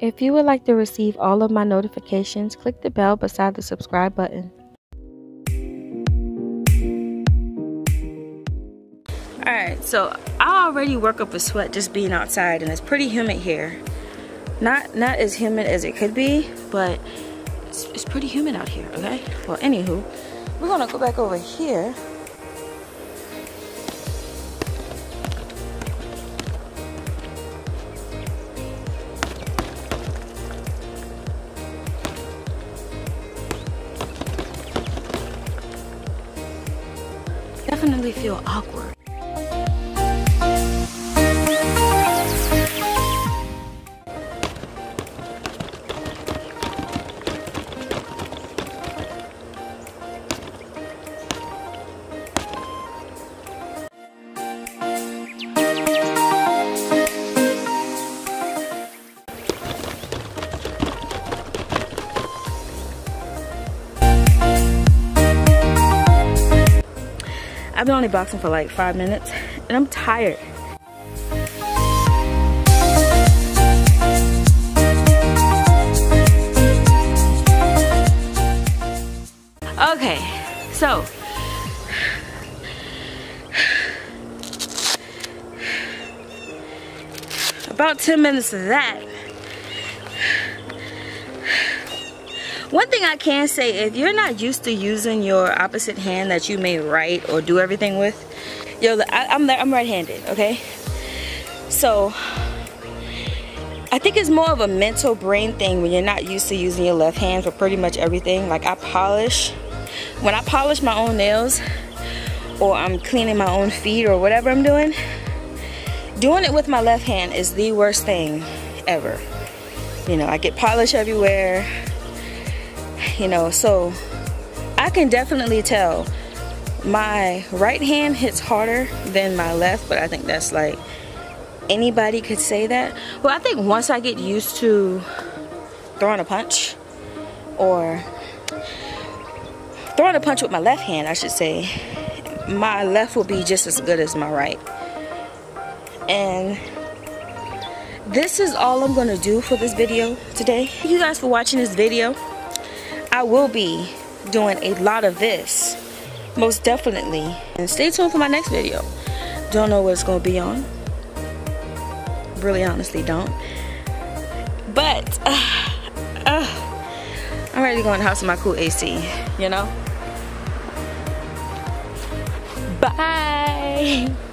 If you would like to receive all of my notifications, click the bell beside the subscribe button. Alright, so I already work up a sweat just being outside and it's pretty humid here. Not not as humid as it could be, but it's, it's pretty humid out here, okay? Well, anywho, we're gonna go back over here definitely feel awkward. I've been only boxing for like five minutes and I'm tired. Okay, so about 10 minutes of that One thing I can say, if you're not used to using your opposite hand that you may write or do everything with, yo, I, I'm, I'm right-handed, okay? So, I think it's more of a mental brain thing when you're not used to using your left hand for pretty much everything. Like I polish, when I polish my own nails, or I'm cleaning my own feet or whatever I'm doing, doing it with my left hand is the worst thing ever. You know, I get polish everywhere you know so I can definitely tell my right hand hits harder than my left but I think that's like anybody could say that well I think once I get used to throwing a punch or throwing a punch with my left hand I should say my left will be just as good as my right and this is all I'm gonna do for this video today. Thank you guys for watching this video. I will be doing a lot of this most definitely. And stay tuned for my next video. Don't know what it's gonna be on. Really honestly don't. But uh, uh, I'm ready to go in the house with my cool AC you know? Bye